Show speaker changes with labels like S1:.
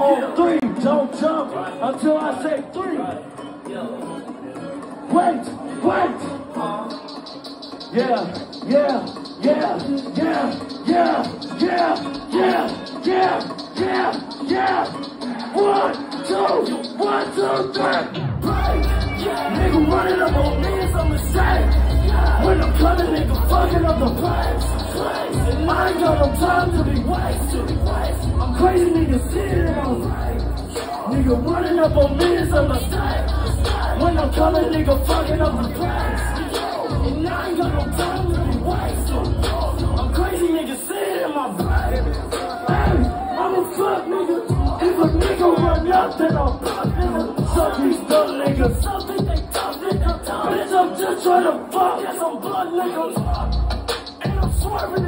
S1: On three, don't jump until I say three. Wait, wait. Yeah, yeah, yeah, yeah, yeah, yeah, yeah, yeah, yeah, yeah. One, two, one, two, three. Nigga running up on me is a mistake. When I'm coming, nigga fucking up the place. I ain't got no time to be wasted. I'm crazy, nigga, sitting on Nigga running up on me is a mistake. When I'm coming, nigga fucking up my place. And I ain't got no time to be wasted. I'm crazy, nigga, sitting in my brain. Hey, I'm a fuck, nigga. If a nigga run up, then I'll fuck, nigga. Suck these dumb niggas. Some think they tough, nigga. Bitch, I'm just trying to fuck. Yes, I'm blood, nigga. And I'm swerving